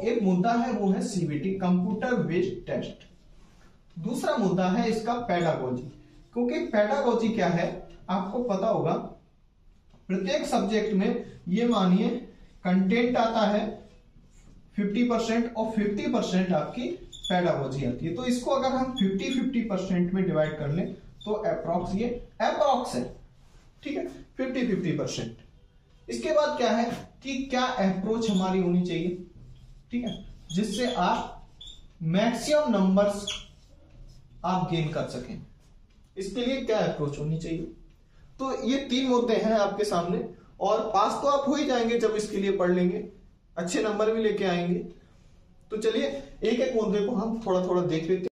एक मुद्दा है, वो है सीबीटी कंप्यूटर बेस्ड टेस्ट दूसरा मुद्दा है इसका पैडागोजी क्योंकि पैडागोजी क्या है, आपको पता होगा, प्रत्येक सब्जेक्ट में ये मानिए कंटेंट आता है 50 परसेंट और 50 परसेंट आपकी पैडागोजी आती है। तो इसको अगर हम 50 50 परसेंट में डिवाइड कर लें तो अप्रोक्स ये अप्रोक्स है। ठीक है? 50 50 परसेंट इसके बाद क्या है कि क्या अप्रोच हमारी होनी चाहिए? ठीक है? जिससे आप मैक्सिमम नंबर्स आप गेन कर सकें। इसके लिए क्या अप्रोच होनी चाहिए? तो ये तीन मुद्दे हैं आपके सामने, और पास तो आप हो ही जाएँगे जब इसके लिए पढ़ लेंगे। अच्छे नंबर भी लेके आएँगे। तो चलिए एक एक मुद्दे को हम थोड़ा थोड़ा देख लेते